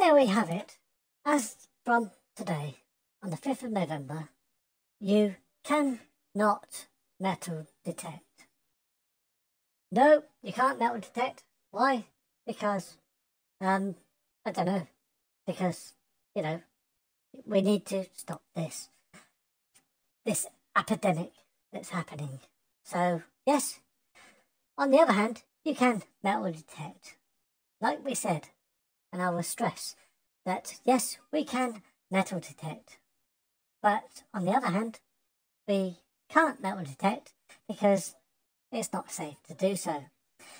And there we have it. As from today, on the 5th of November, you cannot metal detect. No, you can't metal detect. Why? Because, um, I don't know. Because, you know, we need to stop this. This epidemic that's happening. So, yes. On the other hand, you can metal detect. Like we said, and I will stress that yes, we can metal detect. But on the other hand, we can't metal detect because it's not safe to do so.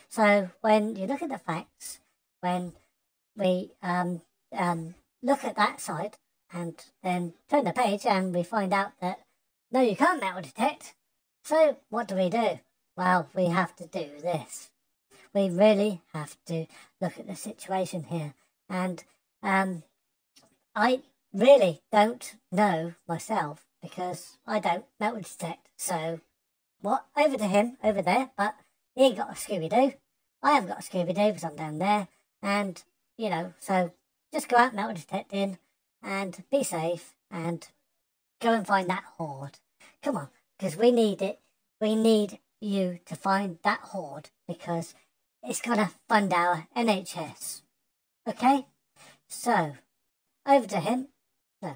So when you look at the facts, when we um, um, look at that side and then turn the page and we find out that no, you can't metal detect. So what do we do? Well, we have to do this. We really have to look at the situation here. And um, I really don't know myself because I don't metal detect. So what? Over to him over there, but he ain't got a Scooby Doo. I haven't got a Scooby Doo because I'm down there. And, you know, so just go out metal detecting and be safe and go and find that hoard. Come on, because we need it. We need you to find that hoard because it's going to fund our NHS. Okay? So, over to him. No,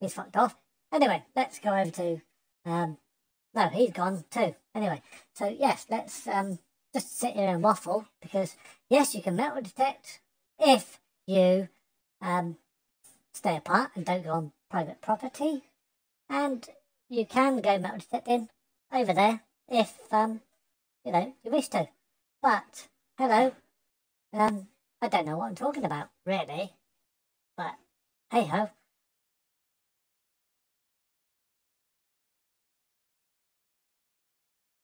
he's fucked off. Anyway, let's go over to, um, no, he's gone too. Anyway, so yes, let's um, just sit here and waffle because yes, you can metal detect if you um, stay apart and don't go on private property, and you can go metal detecting over there if um, you know you wish to. But hello, um, I don't know what I'm talking about really, but hey ho.